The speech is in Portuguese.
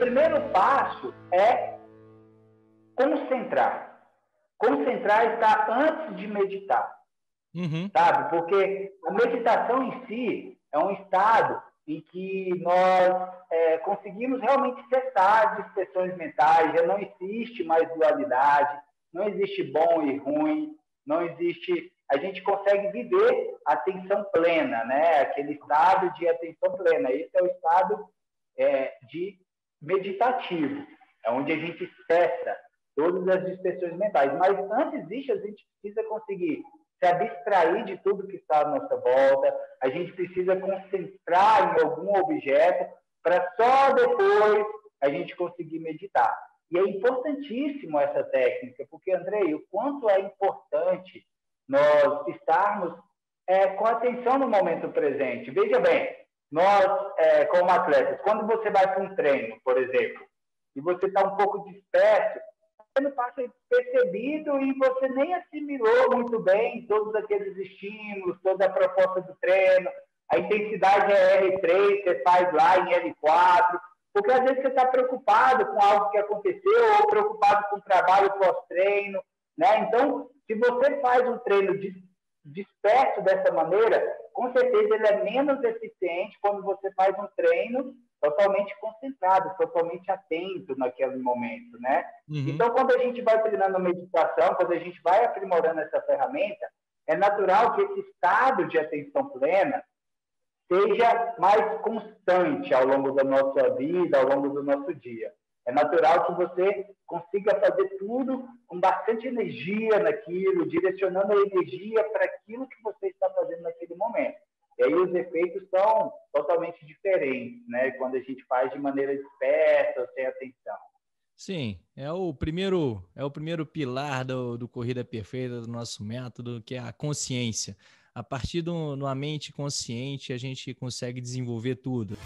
primeiro passo é concentrar. Concentrar está antes de meditar. Uhum. Sabe? Porque a meditação em si é um estado em que nós é, conseguimos realmente cessar dispersões mentais, já não existe mais dualidade, não existe bom e ruim, não existe. A gente consegue viver atenção plena, né? Aquele estado de atenção plena. Esse é o estado meditativo, é onde a gente cessa todas as dispersões mentais. Mas antes disso, a gente precisa conseguir se abstrair de tudo que está à nossa volta, a gente precisa concentrar em algum objeto para só depois a gente conseguir meditar. E é importantíssimo essa técnica, porque, Andrei, o quanto é importante nós estarmos é, com atenção no momento presente. Veja bem, nós, é, como atletas, quando você vai para um treino, por exemplo, e você está um pouco disperso, você não passa percebido e você nem assimilou muito bem todos aqueles estímulos, toda a proposta do treino, a intensidade é R3, você faz lá em L4, porque às vezes você está preocupado com algo que aconteceu ou preocupado com o trabalho pós-treino, né? Então, se você faz um treino disperso dessa maneira, com certeza ele é menos eficiente quando você faz um treino totalmente concentrado, totalmente atento naquele momento, né? Uhum. Então, quando a gente vai treinando meditação, quando a gente vai aprimorando essa ferramenta, é natural que esse estado de atenção plena seja mais constante ao longo da nossa vida, ao longo do nosso dia. É natural que você consiga fazer tudo com bastante energia naquilo, direcionando a energia para aquilo que aí os efeitos são totalmente diferentes, né? Quando a gente faz de maneira dispersa, sem atenção. Sim, é o primeiro é o primeiro pilar do, do Corrida Perfeita, do nosso método, que é a consciência. A partir de uma mente consciente, a gente consegue desenvolver tudo.